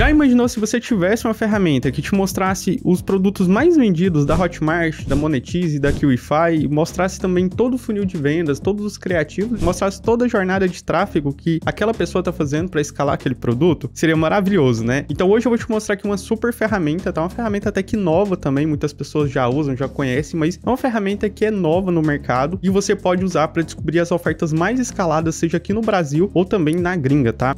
Já imaginou se você tivesse uma ferramenta que te mostrasse os produtos mais vendidos da Hotmart, da Monetize, da QIFI, mostrasse também todo o funil de vendas, todos os criativos, mostrasse toda a jornada de tráfego que aquela pessoa está fazendo para escalar aquele produto? Seria maravilhoso, né? Então hoje eu vou te mostrar aqui uma super ferramenta, tá? Uma ferramenta até que nova também, muitas pessoas já usam, já conhecem, mas é uma ferramenta que é nova no mercado e você pode usar para descobrir as ofertas mais escaladas, seja aqui no Brasil ou também na gringa, tá?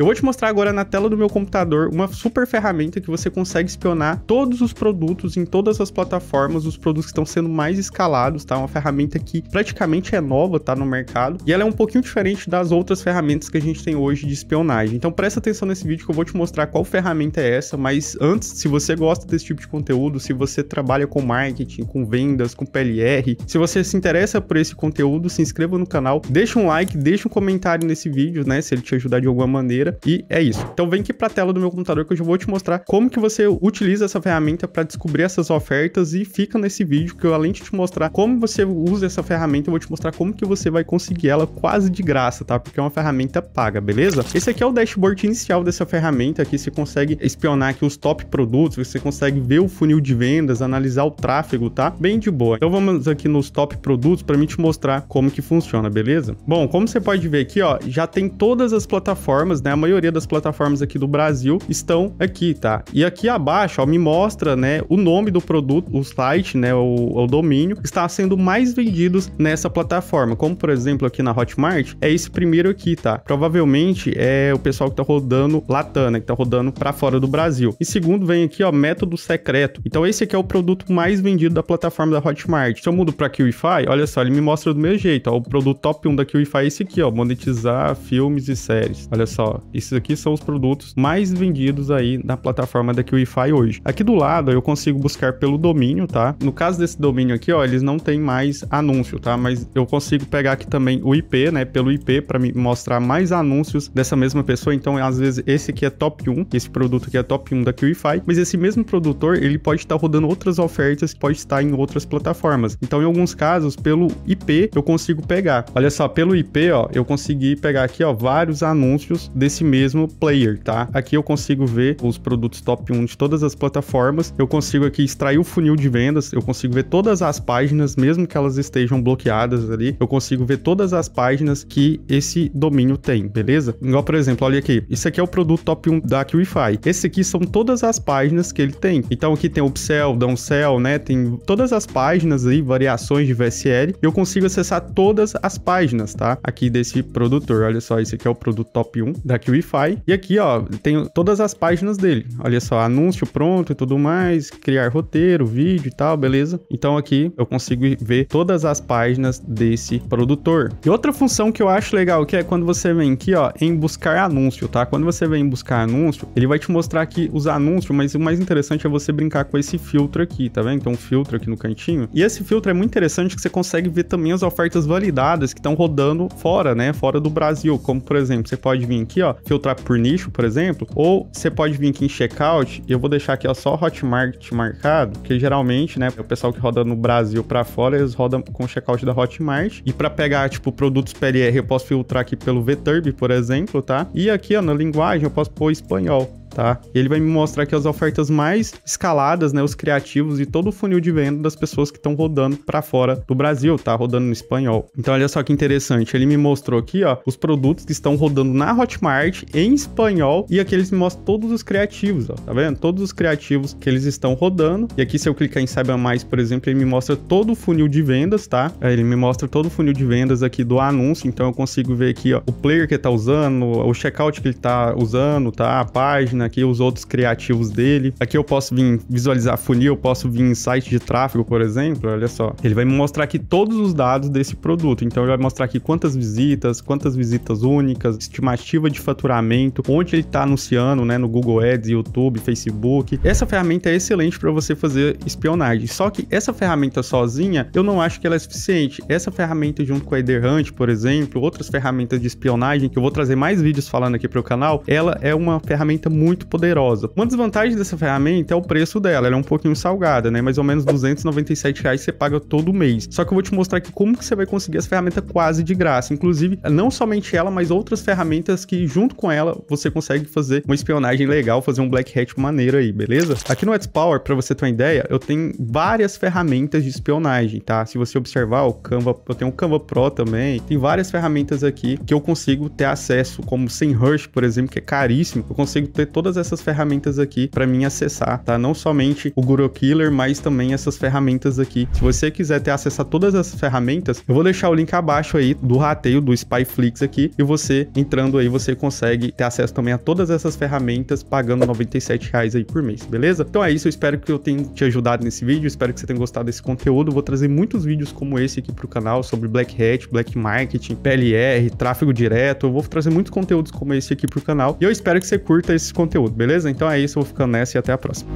Eu vou te mostrar agora na tela do meu computador uma super ferramenta que você consegue espionar todos os produtos em todas as plataformas, os produtos que estão sendo mais escalados, tá? Uma ferramenta que praticamente é nova, tá? No mercado. E ela é um pouquinho diferente das outras ferramentas que a gente tem hoje de espionagem. Então presta atenção nesse vídeo que eu vou te mostrar qual ferramenta é essa, mas antes, se você gosta desse tipo de conteúdo, se você trabalha com marketing, com vendas, com PLR, se você se interessa por esse conteúdo, se inscreva no canal, deixa um like, deixa um comentário nesse vídeo, né? Se ele te ajudar de alguma maneira e é isso. Então vem aqui para a tela do meu computador que eu já vou te mostrar como que você utiliza essa ferramenta para descobrir essas ofertas e fica nesse vídeo que eu além de te mostrar como você usa essa ferramenta, eu vou te mostrar como que você vai conseguir ela quase de graça, tá? Porque é uma ferramenta paga, beleza? Esse aqui é o dashboard inicial dessa ferramenta, aqui você consegue espionar aqui os top produtos, você consegue ver o funil de vendas, analisar o tráfego, tá? Bem de boa. Então vamos aqui nos top produtos para mim te mostrar como que funciona, beleza? Bom, como você pode ver aqui, ó, já tem todas as plataformas, né? Maioria das plataformas aqui do Brasil estão aqui, tá? E aqui abaixo, ó, me mostra, né, o nome do produto, o site, né, o, o domínio que está sendo mais vendidos nessa plataforma. Como, por exemplo, aqui na Hotmart, é esse primeiro aqui, tá? Provavelmente é o pessoal que tá rodando Latam, né, que tá rodando para fora do Brasil. E segundo vem aqui, ó, método secreto. Então esse aqui é o produto mais vendido da plataforma da Hotmart. Se eu mudo para QIFI, olha só, ele me mostra do mesmo jeito, ó, o produto top 1 da QIFI é esse aqui, ó, monetizar filmes e séries. Olha só, esses aqui são os produtos mais vendidos aí na plataforma da QIFI hoje. Aqui do lado eu consigo buscar pelo domínio, tá? No caso desse domínio aqui, ó, eles não tem mais anúncio, tá? Mas eu consigo pegar aqui também o IP, né? Pelo IP para me mostrar mais anúncios dessa mesma pessoa. Então, às vezes esse aqui é top 1, esse produto aqui é top 1 da QIFI, mas esse mesmo produtor, ele pode estar rodando outras ofertas pode estar em outras plataformas. Então, em alguns casos, pelo IP eu consigo pegar. Olha só, pelo IP, ó, eu consegui pegar aqui, ó, vários anúncios desse mesmo player, tá? Aqui eu consigo ver os produtos top 1 de todas as plataformas. Eu consigo aqui extrair o funil de vendas, eu consigo ver todas as páginas, mesmo que elas estejam bloqueadas ali. Eu consigo ver todas as páginas que esse domínio tem, beleza? Igual, por exemplo, olha aqui. Isso aqui é o produto top 1 da QIFI. Esse aqui são todas as páginas que ele tem. Então aqui tem upsell, downsell, né? Tem todas as páginas aí, variações de VSL. Eu consigo acessar todas as páginas, tá? Aqui desse produtor. Olha só, esse aqui é o produto top 1 da QIFI. E aqui, ó, tem todas as páginas dele. Olha só, anúncio pronto e tudo mais, criar roteiro, vídeo e tal, beleza? Então aqui eu consigo ver todas as páginas desse produtor. E outra função que eu acho legal que é quando você vem aqui, ó, em buscar anúncio, tá? Quando você vem buscar anúncio, ele vai te mostrar aqui os anúncios, mas o mais interessante é você brincar com esse filtro aqui, tá vendo? Então um filtro aqui no cantinho. E esse filtro é muito interessante que você consegue ver também as ofertas validadas que estão rodando fora, né? Fora do Brasil, como por exemplo, você pode vir aqui, ó, filtrar por nicho, por exemplo, ou você pode vir aqui em checkout, eu vou deixar aqui ó, só Hotmart marcado, que geralmente, né, o pessoal que roda no Brasil para fora, eles rodam com checkout da Hotmart. E para pegar, tipo, produtos PLR, eu posso filtrar aqui pelo VTurb, por exemplo, tá? E aqui, ó, na linguagem, eu posso pôr espanhol tá? Ele vai me mostrar aqui as ofertas mais escaladas, né, os criativos e todo o funil de venda das pessoas que estão rodando para fora do Brasil, tá? Rodando no espanhol. Então olha só que interessante, ele me mostrou aqui, ó, os produtos que estão rodando na Hotmart em espanhol e aqui eles me mostram todos os criativos, ó, tá vendo? Todos os criativos que eles estão rodando. E aqui se eu clicar em saiba mais, por exemplo, ele me mostra todo o funil de vendas, tá? Ele me mostra todo o funil de vendas aqui do anúncio, então eu consigo ver aqui, ó, o player que ele tá usando, o checkout que ele tá usando, tá? A página aqui os outros criativos dele. Aqui eu posso vir visualizar funil, eu posso vir em site de tráfego, por exemplo, olha só. Ele vai me mostrar aqui todos os dados desse produto. Então ele vai mostrar aqui quantas visitas, quantas visitas únicas, estimativa de faturamento, onde ele está anunciando, né, no Google Ads, YouTube, Facebook. Essa ferramenta é excelente para você fazer espionagem. Só que essa ferramenta sozinha, eu não acho que ela é suficiente. Essa ferramenta junto com a Ederhunt, por exemplo, outras ferramentas de espionagem que eu vou trazer mais vídeos falando aqui para o canal, ela é uma ferramenta muito muito poderosa. Uma desvantagem dessa ferramenta é o preço dela, ela é um pouquinho salgada, né? Mais ou menos 297 reais você paga todo mês. Só que eu vou te mostrar aqui como que você vai conseguir essa ferramenta quase de graça. Inclusive, não somente ela, mas outras ferramentas que junto com ela você consegue fazer uma espionagem legal, fazer um black hat maneiro aí, beleza? Aqui no Power, para você ter uma ideia, eu tenho várias ferramentas de espionagem, tá? Se você observar o Canva, eu tenho o Canva Pro também, tem várias ferramentas aqui que eu consigo ter acesso, como o SEMrush, por exemplo, que é caríssimo. Eu consigo ter todas essas ferramentas aqui para mim acessar, tá? Não somente o Guru Killer, mas também essas ferramentas aqui. Se você quiser ter acesso a todas essas ferramentas, eu vou deixar o link abaixo aí do rateio do Spyflix aqui e você entrando aí você consegue ter acesso também a todas essas ferramentas pagando 97 reais aí por mês, beleza? Então é isso, eu espero que eu tenha te ajudado nesse vídeo, espero que você tenha gostado desse conteúdo. Vou trazer muitos vídeos como esse aqui pro canal sobre Black Hat, Black Marketing, PLR, tráfego direto. Eu vou trazer muitos conteúdos como esse aqui pro canal e eu espero que você curta esse conteúdo, beleza? Então é isso, eu vou ficando nessa e até a próxima.